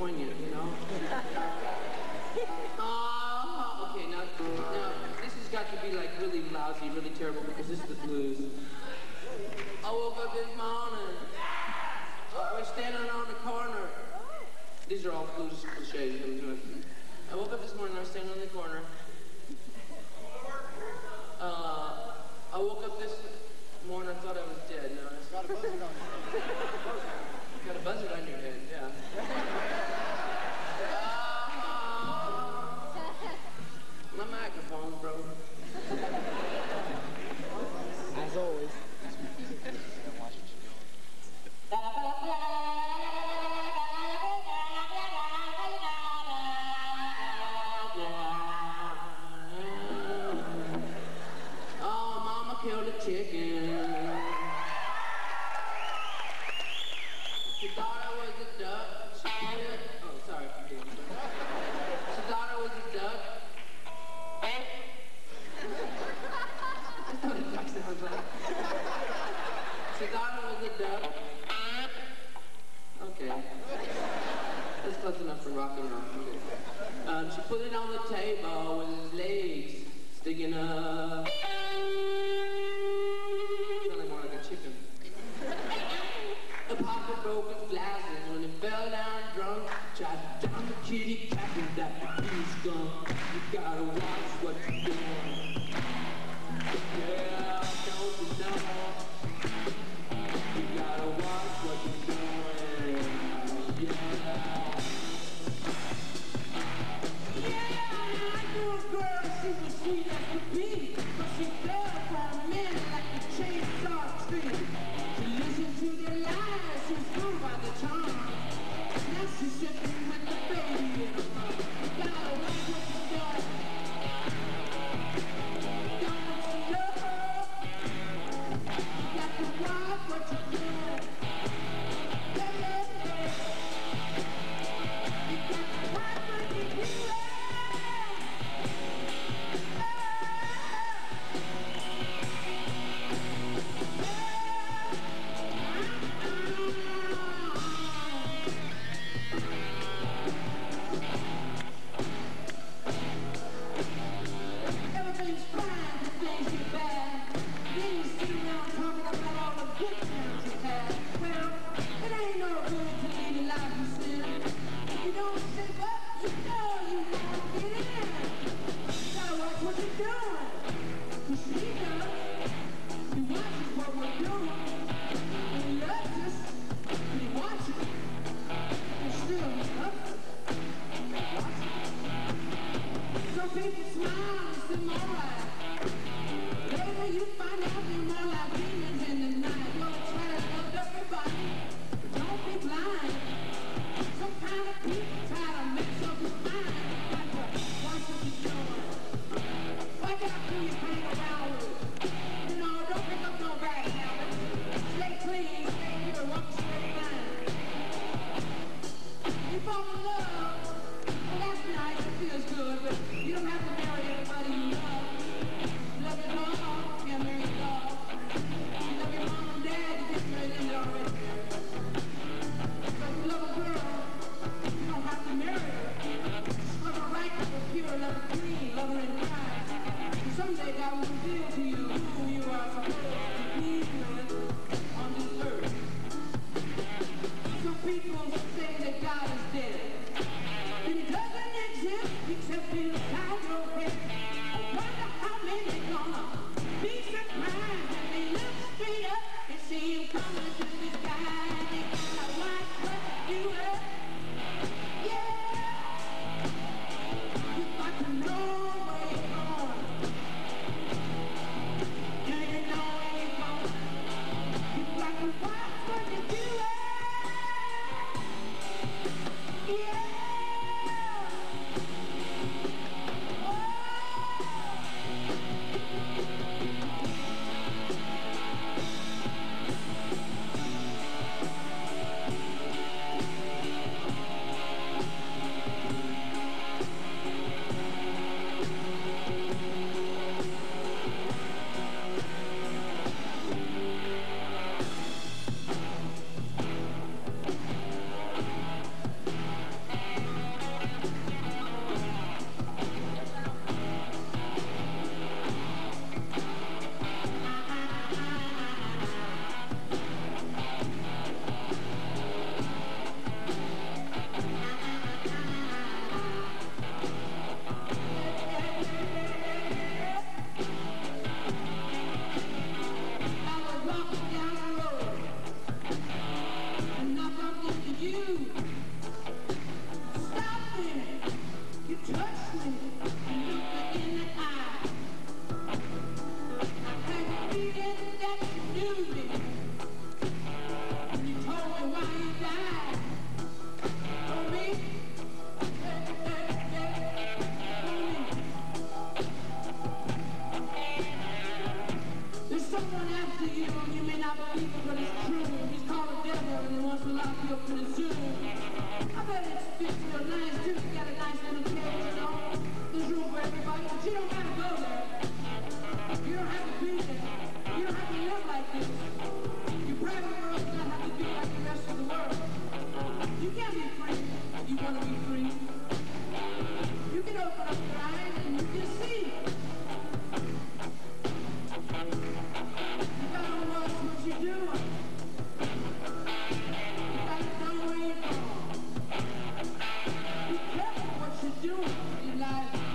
poignant, you know? oh, okay, now, now, this has got to be like really lousy, really terrible, because this is the blues. I woke up this morning. I was standing on the corner. These are all blues cliches. I woke up this morning, I was standing on the corner. microphone, bro. As always. oh, mama killed a chicken. She put it on the table with his legs sticking up. Sounded more like chicken. a pocket broke his glasses when he fell down drunk. Tried to down the kitty cat with that piece gun. You gotta watch what you're doing. Yeah, don't you know? You gotta watch what you're doing. Come on! What you're in life.